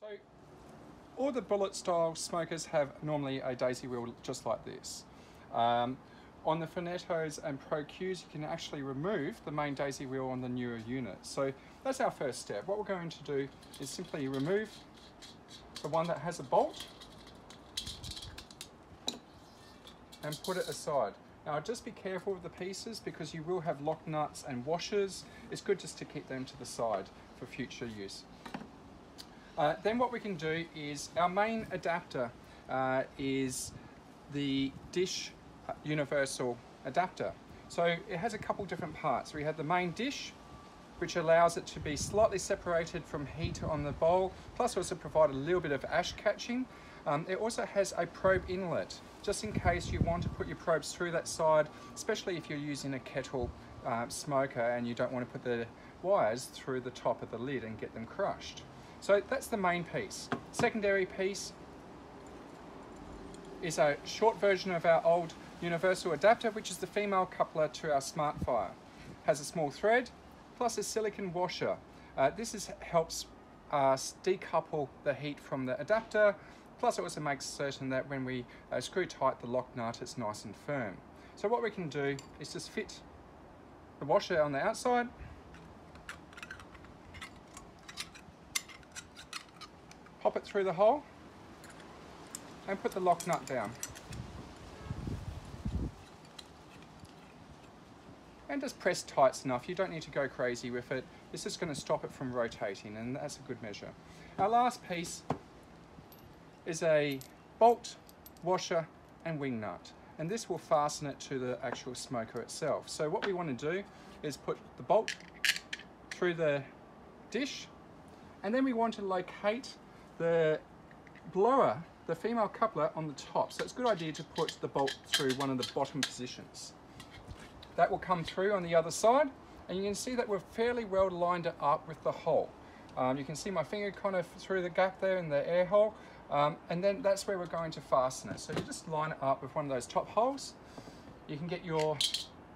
So all the bullet style smokers have normally a daisy wheel just like this. Um, on the Fornettos and ProQs, you can actually remove the main daisy wheel on the newer unit. So that's our first step. What we're going to do is simply remove the one that has a bolt and put it aside. Now just be careful with the pieces because you will have lock nuts and washers. It's good just to keep them to the side for future use. Uh, then what we can do is our main adapter uh, is the dish universal adapter. So it has a couple different parts. We have the main dish, which allows it to be slightly separated from heat on the bowl, plus also provide a little bit of ash catching. Um, it also has a probe inlet, just in case you want to put your probes through that side, especially if you're using a kettle uh, smoker and you don't want to put the wires through the top of the lid and get them crushed. So that's the main piece. Secondary piece is a short version of our old universal adapter, which is the female coupler to our SmartFire. Has a small thread, plus a silicon washer. Uh, this is, helps us decouple the heat from the adapter, plus it also makes certain that when we uh, screw tight the lock nut, it's nice and firm. So what we can do is just fit the washer on the outside, pop it through the hole and put the lock nut down. And just press tight enough, you don't need to go crazy with it. This is going to stop it from rotating and that's a good measure. Our last piece is a bolt, washer and wing nut and this will fasten it to the actual smoker itself. So what we want to do is put the bolt through the dish and then we want to locate the blower, the female coupler on the top. So it's a good idea to put the bolt through one of the bottom positions. That will come through on the other side and you can see that we're fairly well lined up with the hole. Um, you can see my finger kind of through the gap there in the air hole um, and then that's where we're going to fasten it. So you just line it up with one of those top holes. You can get your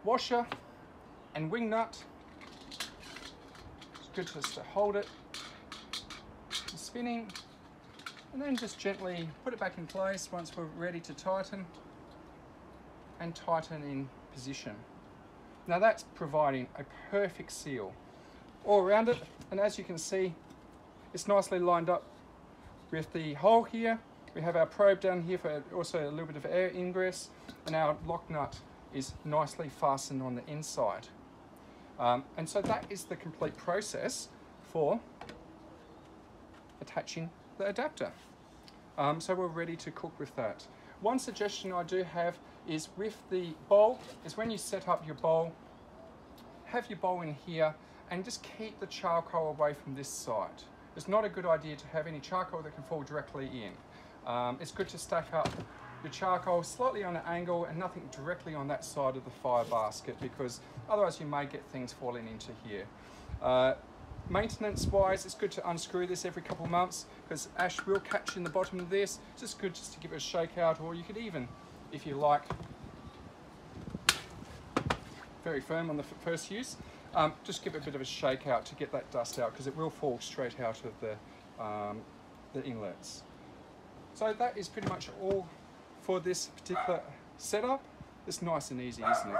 washer and wing nut. It's good just to hold it spinning and then just gently put it back in place once we're ready to tighten and tighten in position. Now that's providing a perfect seal all around it and as you can see it's nicely lined up with the hole here. We have our probe down here for also a little bit of air ingress and our lock nut is nicely fastened on the inside. Um, and so that is the complete process for attaching the adapter. Um, so we're ready to cook with that. One suggestion I do have is with the bowl, is when you set up your bowl, have your bowl in here and just keep the charcoal away from this side. It's not a good idea to have any charcoal that can fall directly in. Um, it's good to stack up your charcoal slightly on an angle and nothing directly on that side of the fire basket because otherwise you may get things falling into here. Uh, Maintenance wise, it's good to unscrew this every couple of months because ash will catch in the bottom of this. It's just good just to give it a shake out or you could even, if you like, very firm on the first use, um, just give it a bit of a shake out to get that dust out because it will fall straight out of the, um, the inlets. So that is pretty much all for this particular setup. It's nice and easy, isn't it?